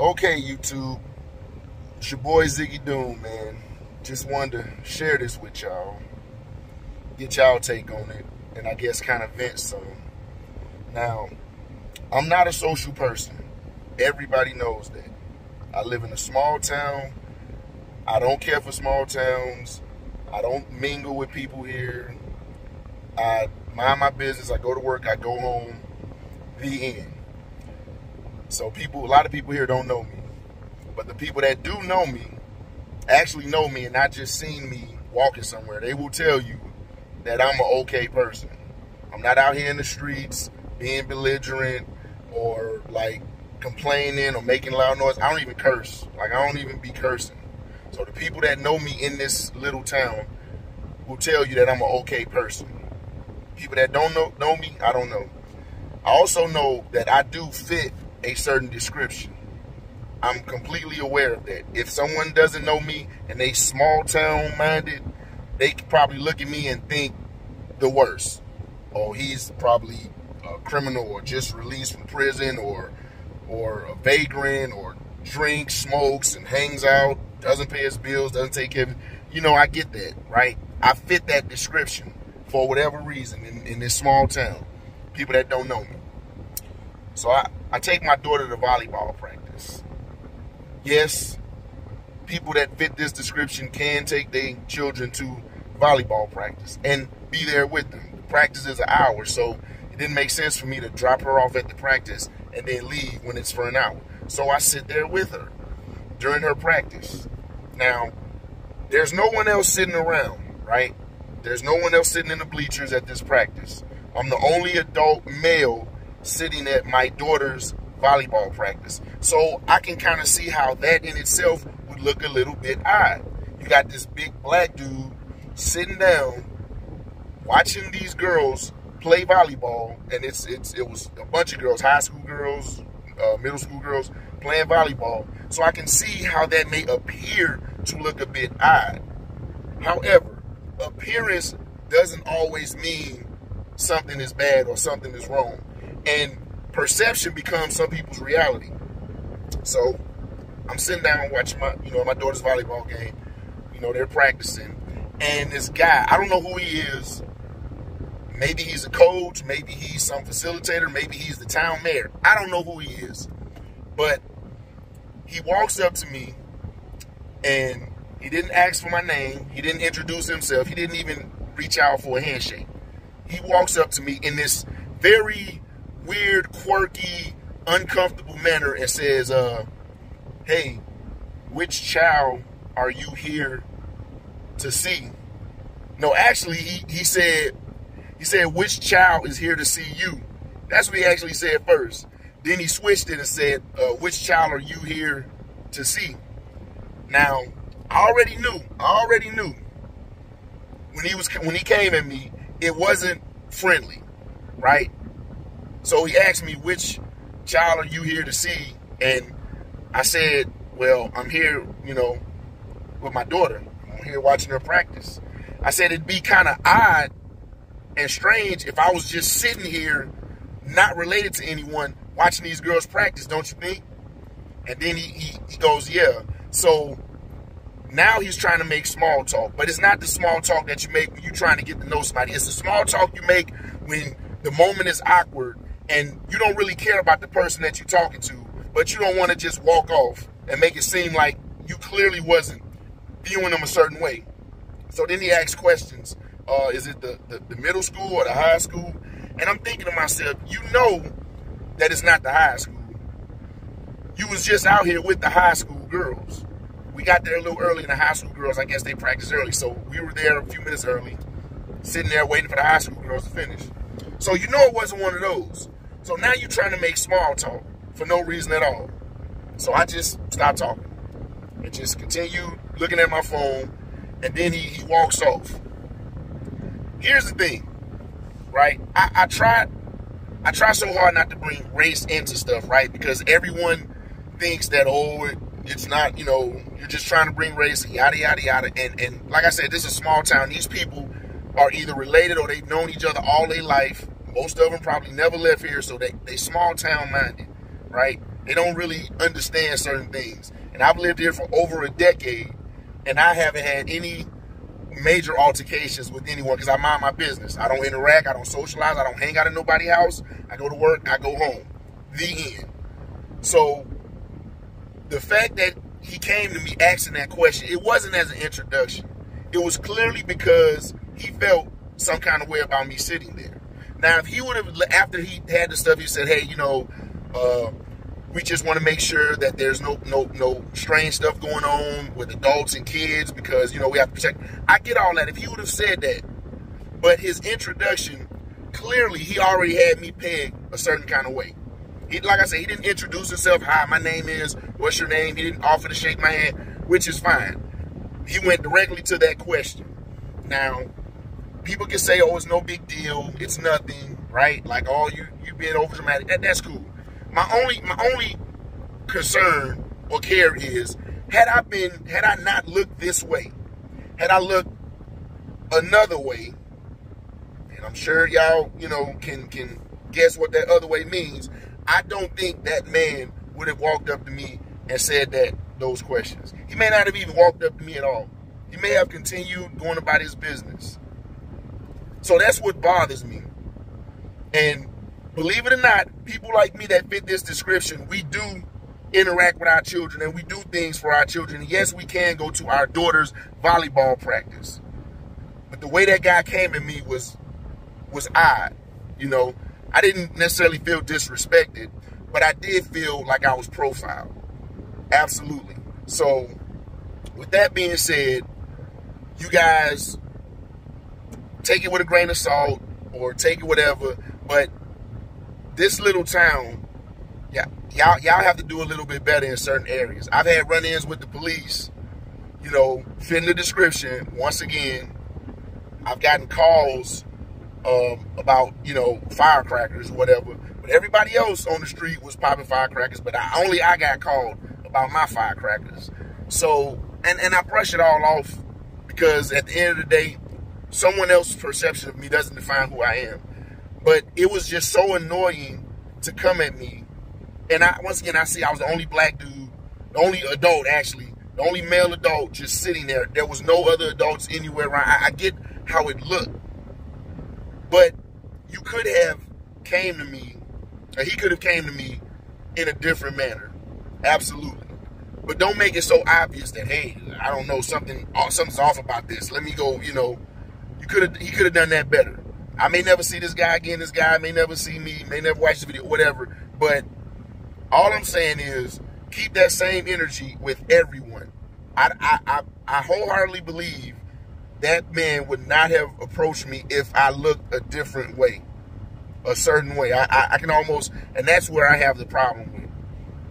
Okay, YouTube. It's your boy Ziggy Doom, man. Just wanted to share this with y'all. Get y'all take on it. And I guess kind of vent some. Now, I'm not a social person. Everybody knows that. I live in a small town. I don't care for small towns. I don't mingle with people here. I mind my business. I go to work. I go home. The end. So people, a lot of people here don't know me. But the people that do know me actually know me and not just seen me walking somewhere. They will tell you that I'm an okay person. I'm not out here in the streets being belligerent or like complaining or making loud noise. I don't even curse. Like I don't even be cursing. So the people that know me in this little town will tell you that I'm an okay person. People that don't know know me, I don't know. I also know that I do fit a certain description. I'm completely aware of that. If someone doesn't know me and they small town minded, they probably look at me and think the worst. Oh, he's probably a criminal or just released from prison or or a vagrant or drinks, smokes, and hangs out, doesn't pay his bills, doesn't take care of You know, I get that, right? I fit that description for whatever reason in, in this small town. People that don't know me. So I, I take my daughter to volleyball practice. Yes, people that fit this description can take their children to volleyball practice and be there with them. The practice is an hour, so it didn't make sense for me to drop her off at the practice and then leave when it's for an hour. So I sit there with her during her practice. Now, there's no one else sitting around, right? There's no one else sitting in the bleachers at this practice. I'm the only adult male sitting at my daughter's volleyball practice. So I can kind of see how that in itself would look a little bit odd. You got this big black dude sitting down watching these girls play volleyball, and it's it's it was a bunch of girls, high school girls, uh, middle school girls playing volleyball. So I can see how that may appear to look a bit odd. However, appearance doesn't always mean something is bad or something is wrong, and perception becomes some people's reality. So I'm sitting down watching my you know my daughter's volleyball game. You know they're practicing, and this guy I don't know who he is Maybe he's a coach, maybe he's some facilitator, maybe he's the town mayor. I don't know who he is. But he walks up to me and he didn't ask for my name, he didn't introduce himself, he didn't even reach out for a handshake. He walks up to me in this very weird, quirky, uncomfortable manner and says, uh, hey, which child are you here to see? No, actually, he, he said, he said, which child is here to see you? That's what he actually said first. Then he switched it and said, uh, which child are you here to see? Now, I already knew, I already knew when he was when he came at me, it wasn't friendly, right? So he asked me, which child are you here to see? And I said, well, I'm here, you know, with my daughter. I'm here watching her practice. I said it'd be kind of odd and strange if I was just sitting here, not related to anyone, watching these girls practice, don't you think? And then he, he, he goes, yeah. So now he's trying to make small talk, but it's not the small talk that you make when you're trying to get to know somebody. It's the small talk you make when the moment is awkward and you don't really care about the person that you're talking to, but you don't want to just walk off and make it seem like you clearly wasn't viewing them a certain way. So then he asks questions uh, is it the, the, the middle school or the high school? And I'm thinking to myself, you know that it's not the high school. You was just out here with the high school girls. We got there a little early, and the high school girls, I guess they practiced early, so we were there a few minutes early, sitting there waiting for the high school girls to finish. So you know it wasn't one of those. So now you're trying to make small talk for no reason at all. So I just stopped talking and just continued looking at my phone, and then he, he walks off here's the thing, right? I, I try I try so hard not to bring race into stuff, right? Because everyone thinks that oh it, it's not, you know, you're just trying to bring race, yada yada yada. And and like I said, this is a small town. These people are either related or they've known each other all their life. Most of them probably never left here, so they they small town minded, right? They don't really understand certain things. And I've lived here for over a decade, and I haven't had any major altercations with anyone because I mind my business. I don't interact, I don't socialize, I don't hang out in nobody's house. I go to work, I go home. The end. So the fact that he came to me asking that question, it wasn't as an introduction. It was clearly because he felt some kind of way about me sitting there. Now, if he would have, after he had the stuff, he said, hey, you know, uh, we just want to make sure that there's no no no strange stuff going on with adults and kids because you know we have to protect. I get all that. If he would have said that, but his introduction clearly he already had me pegged a certain kind of way. He, like I said, he didn't introduce himself. Hi, my name is. What's your name? He didn't offer to shake my hand, which is fine. He went directly to that question. Now, people can say, "Oh, it's no big deal. It's nothing," right? Like, "Oh, you you being over dramatic." That, that's cool. My only my only concern or care is had I been had I not looked this way, had I looked another way, and I'm sure y'all, you know, can can guess what that other way means. I don't think that man would have walked up to me and said that those questions. He may not have even walked up to me at all. He may have continued going about his business. So that's what bothers me. And believe it or not, people like me that fit this description, we do interact with our children and we do things for our children. yes, we can go to our daughter's volleyball practice. But the way that guy came at me was was odd. You know, I didn't necessarily feel disrespected, but I did feel like I was profiled. Absolutely. So, with that being said, you guys take it with a grain of salt or take it whatever, but this little town, yeah, y'all y'all have to do a little bit better in certain areas. I've had run-ins with the police, you know, fit in the description. Once again, I've gotten calls um, about you know firecrackers or whatever, but everybody else on the street was popping firecrackers. But I, only I got called about my firecrackers. So and and I brush it all off because at the end of the day, someone else's perception of me doesn't define who I am. But it was just so annoying to come at me. And I once again I see I was the only black dude, the only adult actually, the only male adult just sitting there. There was no other adults anywhere around. I, I get how it looked. But you could have came to me, or he could have came to me in a different manner. Absolutely. But don't make it so obvious that hey, I don't know something something's off about this. Let me go, you know, you could have he could have done that better. I may never see this guy again. This guy may never see me, may never watch the video, whatever. But all I'm saying is keep that same energy with everyone. I, I, I, I wholeheartedly believe that man would not have approached me if I looked a different way, a certain way. I, I, I can almost, and that's where I have the problem with.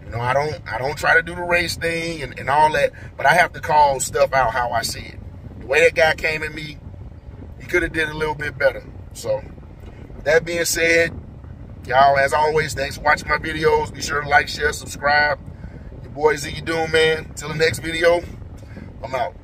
You know, I don't, I don't try to do the race thing and, and all that, but I have to call stuff out how I see it. The way that guy came at me, could have did a little bit better. So, that being said, y'all, as always, thanks for watching my videos. Be sure to like, share, subscribe. Your boy Ziggy Doom, man. Till the next video, I'm out.